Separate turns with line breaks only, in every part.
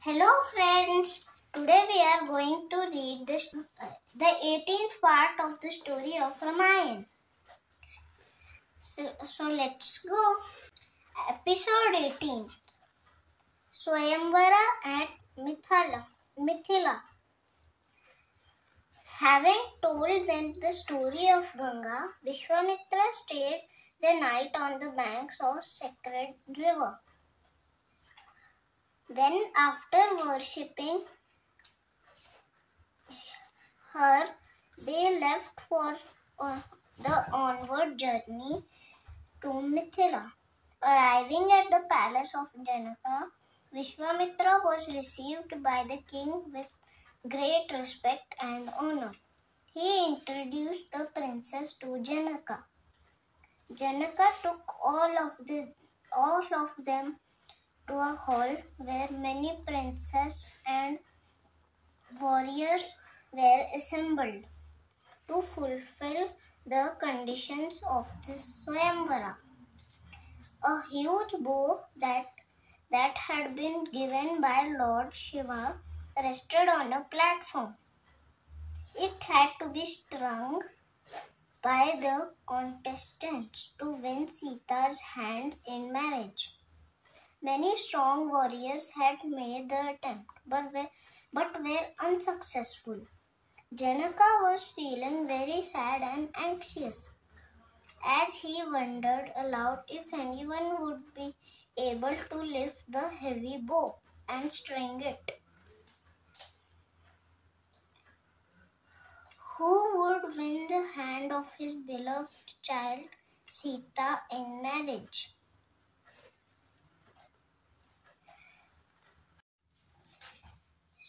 Hello friends, today we are going to read this, uh, the 18th part of the story of Ramayana. So, so let's go. Episode 18 Swayamvara at Mithila. Mithila. Having told them the story of Ganga, Vishwamitra stayed the night on the banks of sacred river. Then, after worshipping her, they left for uh, the onward journey to Mithila. Arriving at the palace of Janaka, Vishwamitra was received by the king with great respect and honor. He introduced the princess to Janaka. Janaka took all of the all of them to a hall where many princes and warriors were assembled to fulfill the conditions of this Swayamvara. A huge bow that, that had been given by Lord Shiva rested on a platform. It had to be strung by the contestants to win Sita's hand in marriage. Many strong warriors had made the attempt but were, but were unsuccessful. Janaka was feeling very sad and anxious as he wondered aloud if anyone would be able to lift the heavy bow and string it. Who would win the hand of his beloved child Sita in marriage?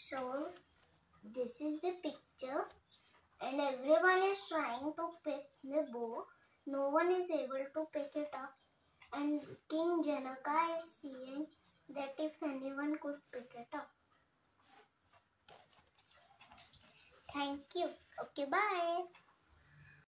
So, this is the picture, and everyone is trying to pick the bow. No one is able to pick it up, and King Janaka is seeing that if anyone could pick it up. Thank you. Okay, bye.